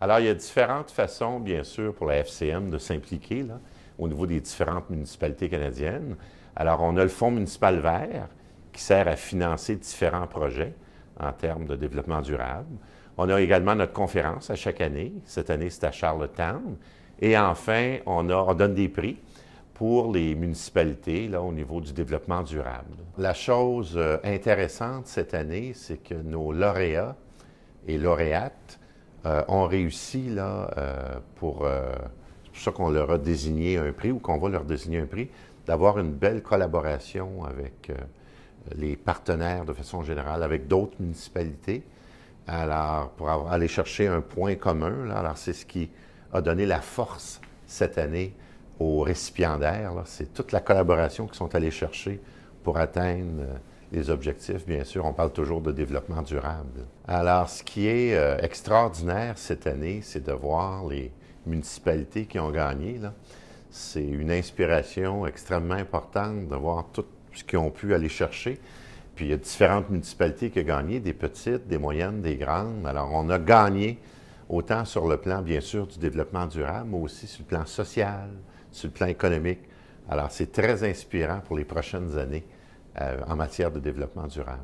Alors, il y a différentes façons, bien sûr, pour la FCM de s'impliquer au niveau des différentes municipalités canadiennes. Alors, on a le Fonds municipal vert qui sert à financer différents projets en termes de développement durable. On a également notre conférence à chaque année. Cette année, c'est à Charlottetown. Et enfin, on, on donne des prix pour les municipalités là, au niveau du développement durable. La chose euh, intéressante cette année, c'est que nos lauréats et lauréates euh, ont réussi, là, euh, pour, c'est pour ça qu'on leur a désigné un prix ou qu'on va leur désigner un prix, d'avoir une belle collaboration avec les partenaires de façon générale, avec d'autres municipalités, alors pour aller chercher un point commun. Là, alors c'est ce qui a donné la force cette année aux récipiendaires. C'est toute la collaboration qu'ils sont allés chercher pour atteindre euh, les objectifs. Bien sûr, on parle toujours de développement durable. Alors, ce qui est euh, extraordinaire cette année, c'est de voir les municipalités qui ont gagné. C'est une inspiration extrêmement importante de voir tout ce qu'ils ont pu aller chercher. Puis il y a différentes municipalités qui ont gagné, des petites, des moyennes, des grandes. Alors, on a gagné autant sur le plan, bien sûr, du développement durable, mais aussi sur le plan social, sur le plan économique. Alors, c'est très inspirant pour les prochaines années en matière de développement durable.